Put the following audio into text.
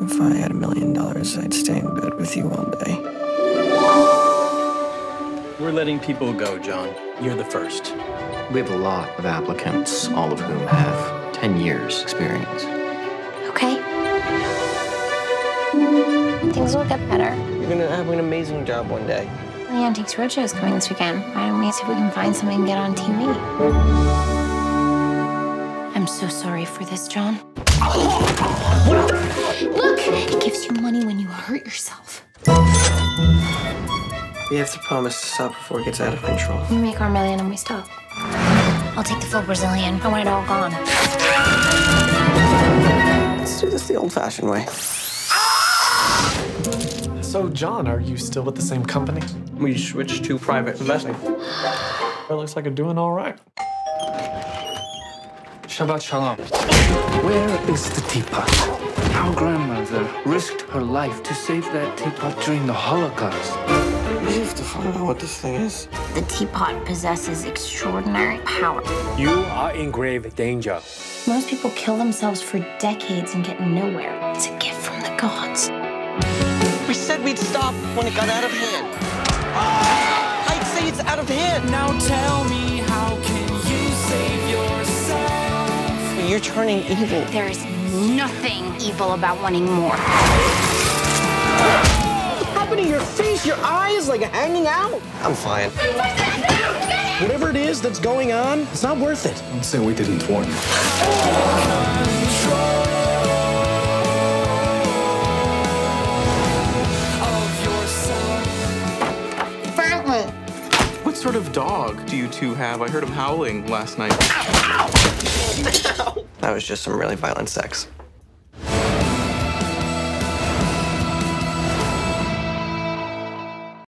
If I had a million dollars, I'd stay in bed with you all day. We're letting people go, John. You're the first. We have a lot of applicants, all of whom have 10 years experience. Okay. Things will get better. You're gonna have an amazing job one day. The Antiques Roadshow is coming this weekend. Why don't we see if we can find something and get on TV? I'm so sorry for this, John. Look! It gives you money when you hurt yourself. We have to promise to stop before it gets out of control. We make our million and we stop. I'll take the full Brazilian. I want it all gone. Let's do this the old-fashioned way. So, John, are you still with the same company? We switched to private investing. It looks like you're doing all right. Shabbat shalom. Where is the teapot? Our grandmother risked her life to save that teapot during the Holocaust. We have to find out what this thing is. The teapot possesses extraordinary power. You are in grave danger. Most people kill themselves for decades and get nowhere. It's a gift from the gods. We said we'd stop when it got out of hand. I'd say it's out of hand. Now tell You're turning evil. There is nothing evil about wanting more. happened to your face? Your eyes like hanging out? I'm fine. Whatever it is that's going on, it's not worth it. Don't say we didn't warn you. Franklin! What sort of dog do you two have? I heard him howling last night. That was just some really violent sex.